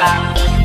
back.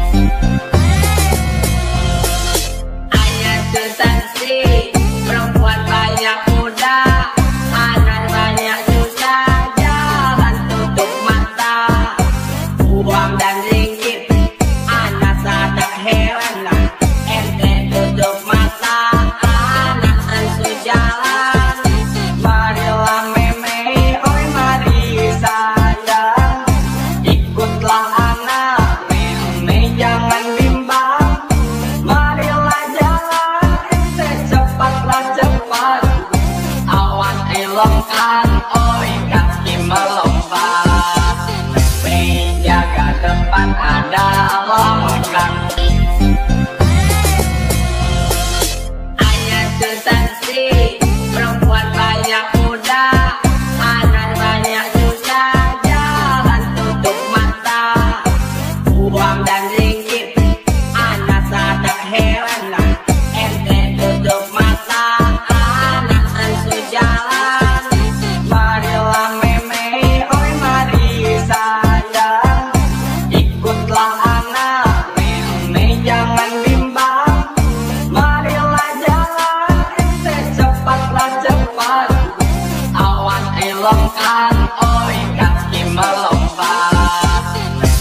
Longkan oi kaki melompat.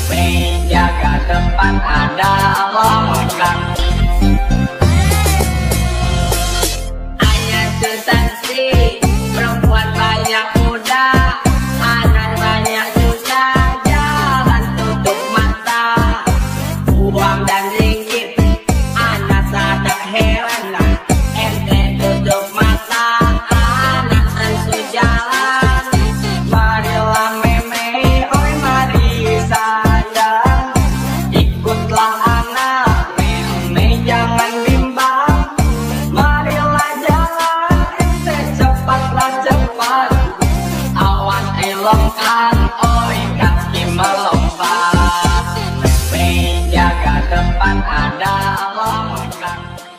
Menjaga tempat ada longkan ayat sensi perempuan banyak muda. Anak banyak susah jalan tutup mata. Uang dan lompat Oi kaki melompat Menjaga tempat ada lompat